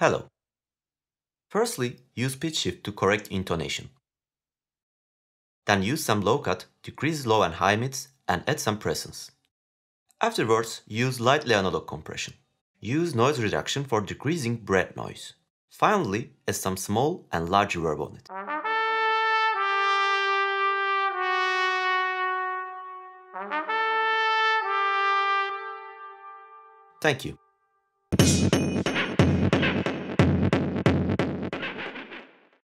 Hello. Firstly, use pitch shift to correct intonation. Then use some low cut, decrease low and high mids, and add some presence. Afterwards, use lightly analog compression. Use noise reduction for decreasing breath noise. Finally, add some small and large reverb on it. Thank you.